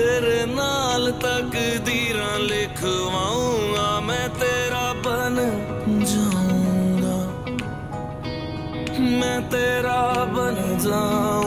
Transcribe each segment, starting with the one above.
नज़र नाल तक दीर लिखवाऊँगा मैं तेरा बन जाऊँगा मैं तेरा बन जाऊ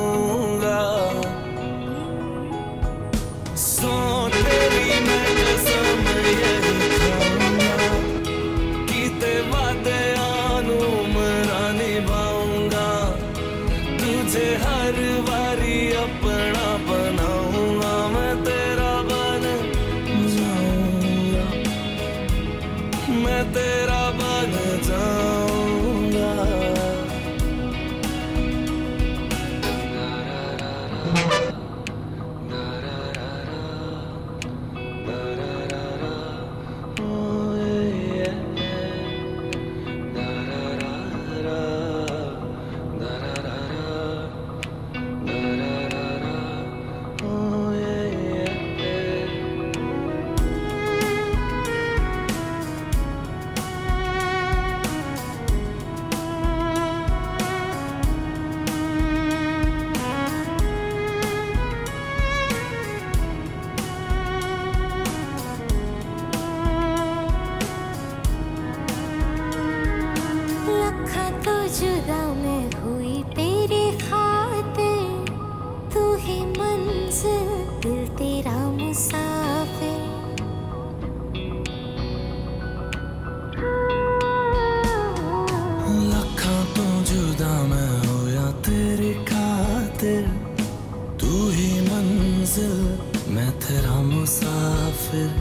तेरा मुसाफिर।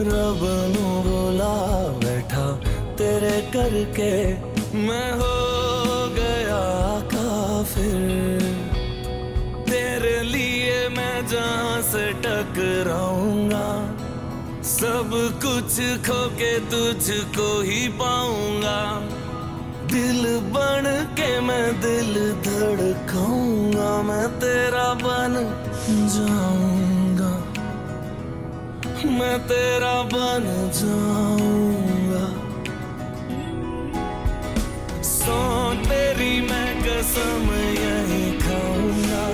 रब नु बैठा तेरे करके। मैं हो गया काफिर। तेरे लिए मैं जहाँ से टकराऊँगा, सब कुछ खो के तुझको ही पाऊँगा। दिल बन के मैं दिल धड़काऊँगा, मैं तेरा बन जाऊँगा मैं तेरा बन जाऊँगा। सो तेरी मैं कसम यही खाऊँगा।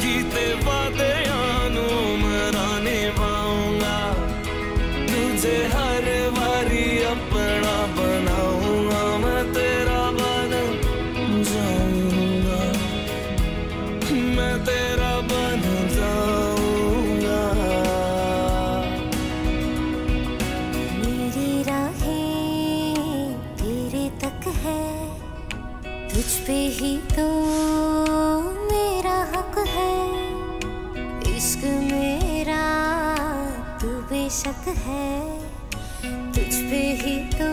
कीते वादे आनू मराने पाऊँगा तुझे हर बारी अपना बनाऊँगा। मैं तेरा बन जाऊँगा। मैं तेरा तुझ पे ही तो मेरा हक है। इश्क मेरा तू बेशक है। तुझ पे ही तो